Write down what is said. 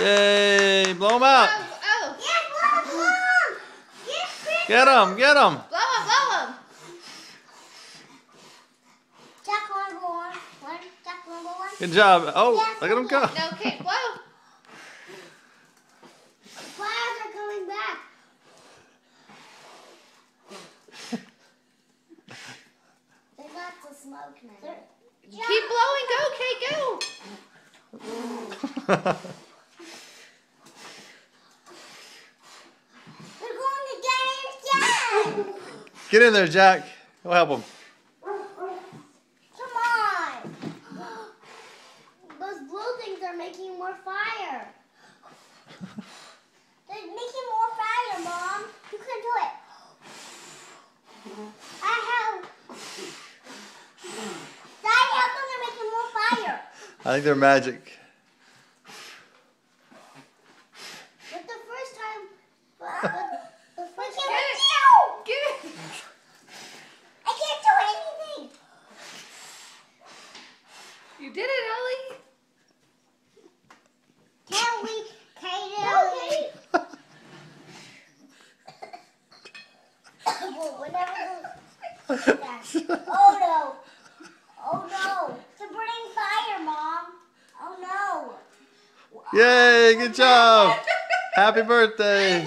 Yay! Blow them out. Oh, oh. Yeah, blow, blow 'em. Yes, Chris. Get them. Get them. Blow them, blow them. Jack, one, go on. One, Jack, one, go on. Good job. Oh, look at them go. No, okay, blow. Fires are coming back. There's lots of smoke now. Keep blowing. Go, Kate, go. Get in there, Jack. Go help them. Come on. Those blue things are making more fire. They're making more fire, Mom. You can do it. I have. Daddy, how come they're making more fire? I think they're magic. But the first time. But the, the first time. Get it. Ew! Get it. I can't do anything. You did it, Ellie. Can we, Katie? well, whenever oh no, oh no, it's a burning fire, Mom. Oh no. Yay! Oh, good job. Happy birthday.